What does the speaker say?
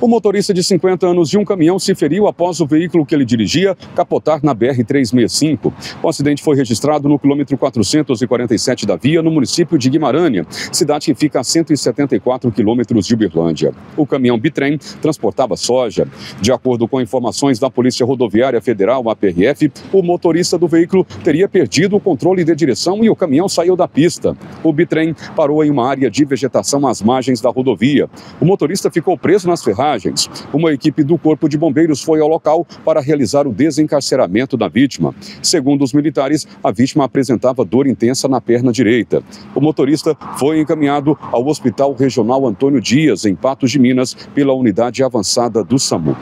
O motorista de 50 anos de um caminhão se feriu após o veículo que ele dirigia capotar na BR-365. O acidente foi registrado no quilômetro 447 da via, no município de Guimarães, cidade que fica a 174 quilômetros de Uberlândia. O caminhão bitrem transportava soja. De acordo com informações da Polícia Rodoviária Federal, a PRF, o motorista do veículo teria perdido o controle de direção e o caminhão saiu da pista. O bitrem parou em uma área de vegetação às margens da rodovia. O motorista ficou preso nas ferragens uma equipe do Corpo de Bombeiros foi ao local para realizar o desencarceramento da vítima. Segundo os militares, a vítima apresentava dor intensa na perna direita. O motorista foi encaminhado ao Hospital Regional Antônio Dias, em Patos de Minas, pela unidade avançada do SAMU.